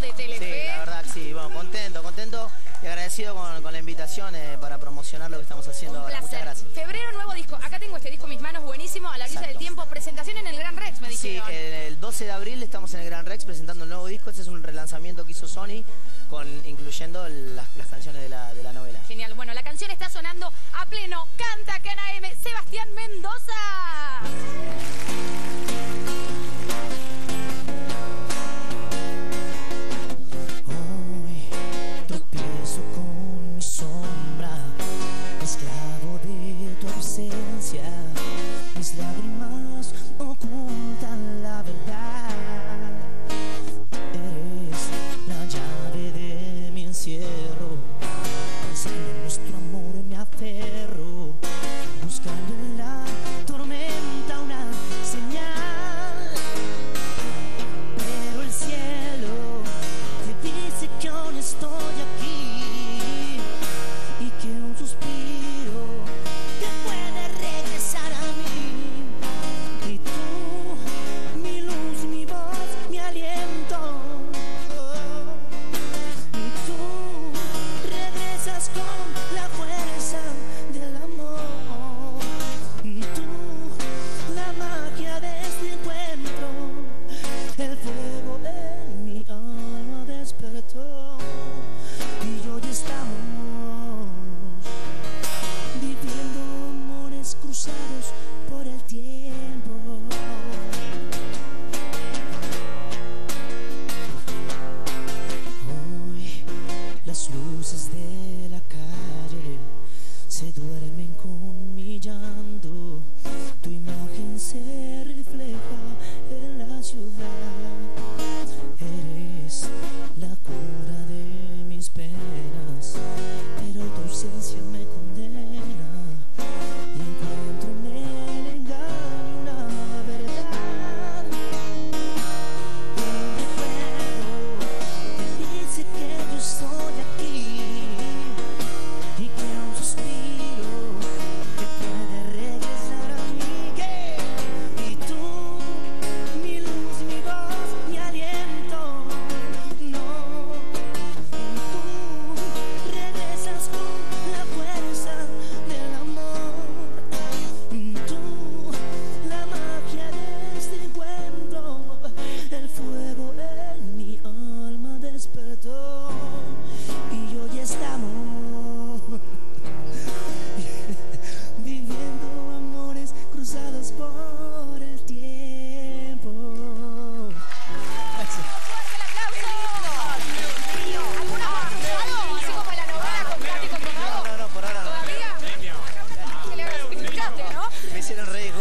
De Telefe. Sí, la verdad sí, bueno, contento, contento y agradecido con, la invitación eh, para promocionar lo que estamos haciendo ahora. Muchas gracias. Febrero, nuevo disco. Acá tengo este disco en mis manos, buenísimo, a la orilla Exacto. del tiempo. Presentación en el Gran Rex, me dijeron. Sí, el, 12 de abril estamos en el Gran Rex presentando el nuevo disco. Este es un relanzamiento que hizo Sony, con, incluyendo las, canciones de la, de la novela. Genial. Bueno, la canción está sonando a pleno. Canta Cana M. Sebastián Mendoza. Esclavo de tu ausencia. Mis lágrimas ocultan la verdad. Eres la llave de mi encierro. Pensando en nuestro amor me aferro, buscando se duermen con llanto. Tu imagen se por el tiempo. ¡Fuerte el aplauso! ¿Alguna más cruzado? Así como la novela con Katy con Tomado. No, no, por ahora no. ¿Todavía? Se le escuchaste, ¿no? Me hicieron reír